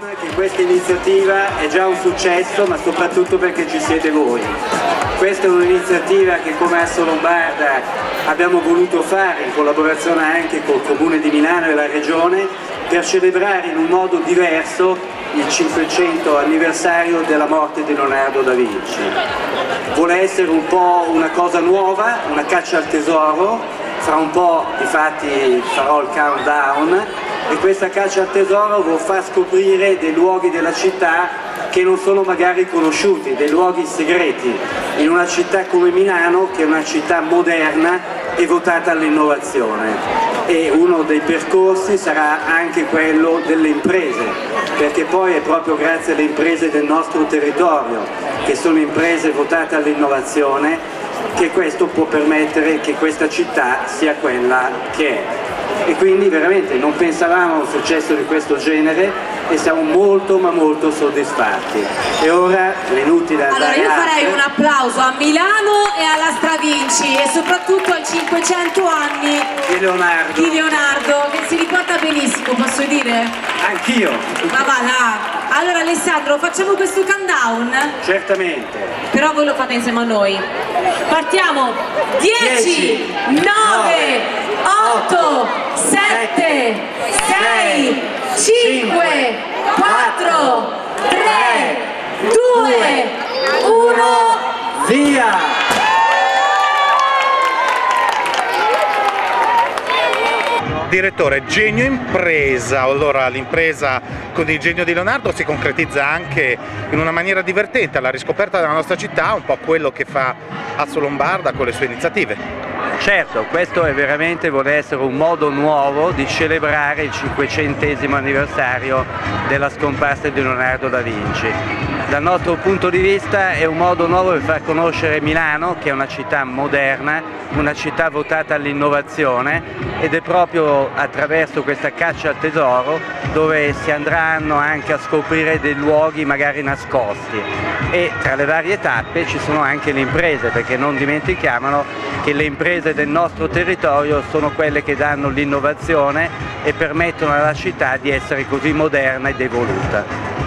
Che questa iniziativa è già un successo, ma soprattutto perché ci siete voi. Questa è un'iniziativa che come Asso Lombarda abbiamo voluto fare in collaborazione anche col Comune di Milano e la Regione per celebrare in un modo diverso il 500 anniversario della morte di Leonardo da Vinci. Vuole essere un po' una cosa nuova, una caccia al tesoro, fra un po' infatti farò il countdown e questa caccia al tesoro vuol far scoprire dei luoghi della città che non sono magari conosciuti, dei luoghi segreti, in una città come Milano che è una città moderna e votata all'innovazione e uno dei percorsi sarà anche quello delle imprese, perché poi è proprio grazie alle imprese del nostro territorio, che sono imprese votate all'innovazione, che questo può permettere che questa città sia quella che è. E quindi veramente non pensavamo a un successo di questo genere e siamo molto ma molto soddisfatti. E ora l'inutile Allora io farei un applauso a Milano e alla Stravinci e soprattutto ai 500 anni di Leonardo. di Leonardo che si ricorda benissimo, posso dire? Anch'io, Ma va là! Allora Alessandro, facciamo questo countdown? certamente. Però voi lo fate insieme a noi. Partiamo! 10, Dieci, 9, nove, 8, 7, 6, 5, 4, 3, 2, 1. Via! Direttore, genio impresa, allora l'impresa con il genio di Leonardo si concretizza anche in una maniera divertente alla riscoperta della nostra città, un po' quello che fa Asso Lombarda con le sue iniziative. Certo, questo è veramente, vuole essere un modo nuovo di celebrare il 500 anniversario della scomparsa di Leonardo da Vinci. Dal nostro punto di vista è un modo nuovo per far conoscere Milano, che è una città moderna, una città votata all'innovazione ed è proprio attraverso questa caccia al tesoro dove si andranno anche a scoprire dei luoghi magari nascosti e tra le varie tappe ci sono anche le imprese perché non dimentichiamolo che le imprese del nostro territorio sono quelle che danno l'innovazione e permettono alla città di essere così moderna ed evoluta.